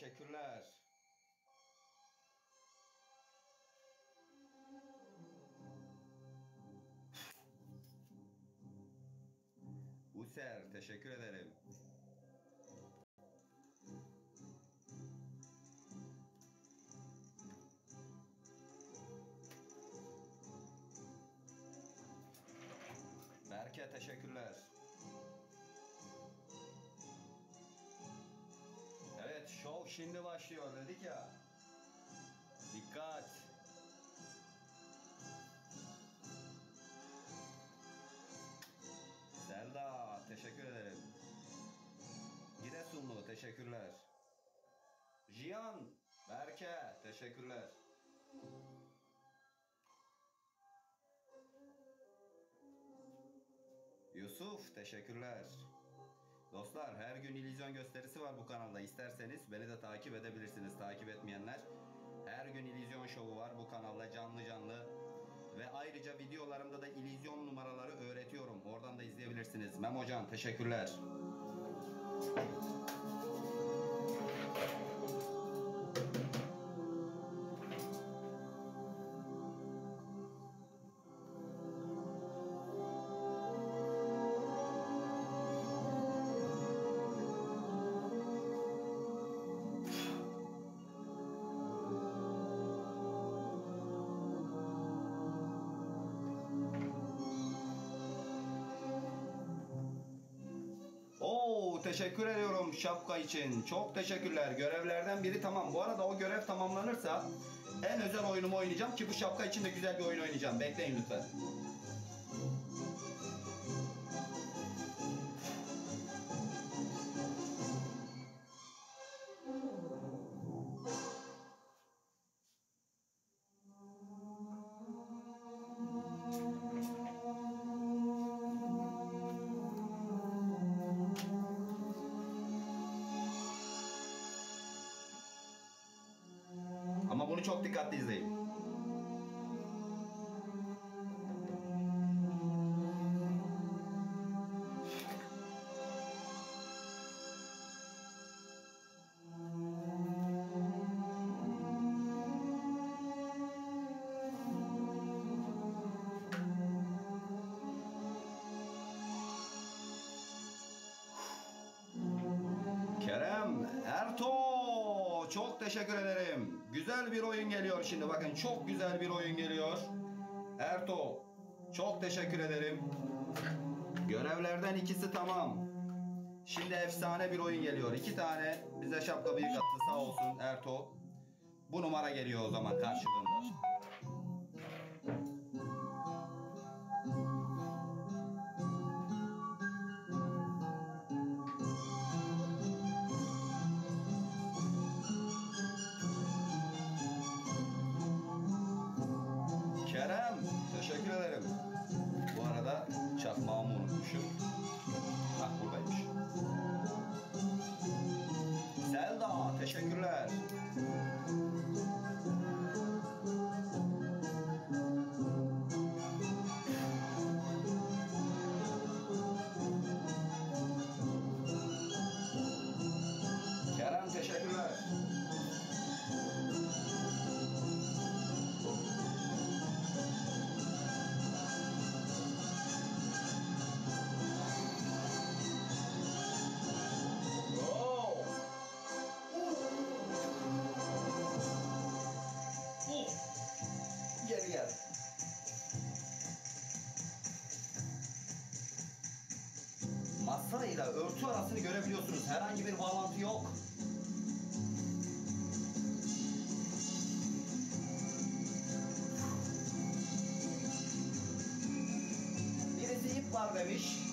teşekkürler. User teşekkür ederim. Berke teşekkürler. Şimdi başlıyor dedik ya. Dikkat. Selda, teşekkür ederim. Giresunlu, teşekkürler. Jiyan, Berke, teşekkürler. Yusuf, teşekkürler. Dostlar her gün illüzyon gösterisi var bu kanalda. İsterseniz beni de takip edebilirsiniz. Takip etmeyenler. Her gün illüzyon şovu var bu kanalda canlı canlı. Ve ayrıca videolarımda da illüzyon numaraları öğretiyorum. Oradan da izleyebilirsiniz. Memocan teşekkürler. Teşekkür ediyorum şapka için. Çok teşekkürler. Görevlerden biri tamam. Bu arada o görev tamamlanırsa en özel oyunumu oynayacağım ki bu şapka için de güzel bir oyun oynayacağım. Bekleyin lütfen. onde eu te? Çok teşekkür ederim. Güzel bir oyun geliyor şimdi bakın çok güzel bir oyun geliyor. Erto çok teşekkür ederim. Görevlerden ikisi tamam. Şimdi efsane bir oyun geliyor. İki tane bize şapka büyük attı sağ olsun Erto. Bu numara geliyor o zaman karşılığında. Kerem teşekkür ederim. Bu arada çakmağımı unutmuşum. Bak buradaymış. Selda teşekkürler. Masa ile örtü arasını görebiliyorsunuz. Herhangi bir bağlantı yok. Birisi ip var demiş.